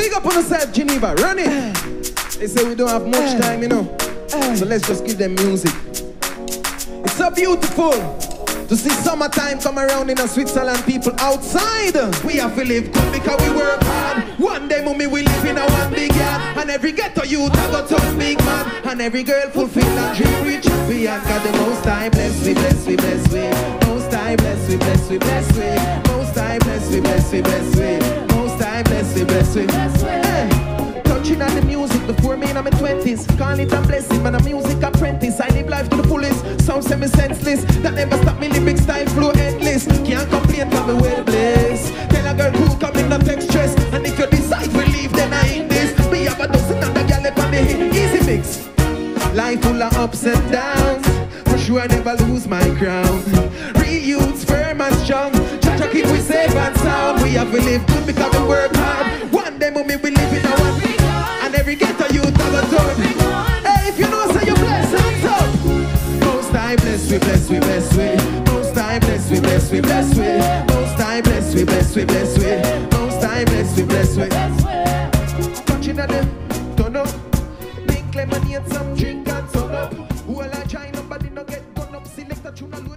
Big up on the side, Geneva, run it. They say we don't have much time, you know. So let's just give them music. It's so beautiful to see summertime come around in a Switzerland people outside. We have to live good because we work hard. One day, mommy, we live in a one big yard. And every ghetto youth I got turn big man. And every girl fulfill a dream reach We and got the most time, bless we, bless we, bless we. Most time, bless we, bless we, bless we. Most time, bless we, bless we, bless we. Most time, bless we, bless we. Hey. Touching on the music before me in my twenties. Call it a blessing, man, a music apprentice. I live life to the fullest. Sound semi senseless. That never stop me lyric style flow endless. Can't complain, cause me well blessed. Tell a girl who come in the text stress. And if you decide to leave, then I in this. Me have a dozen a gal up on the hit. Easy mix. Life full of ups and downs. For sure I never lose my crown. Real youths firm and strong. Jah keep we safe and we have to live good because we work hard. One day, mommy, we live in a one. And every ghetto youth have a turn. Hey, if you know, say you bless, hands up. Most time, bless, we bless, we bless, we. Most time, bless, we bless, we bless, we. Most time, bless, we bless, we bless, we. Most time, bless, we bless, we. Touching at them, turn up. Make lemonade, some drink and turn up. Who will I try? Nobody no get done up. Select a tune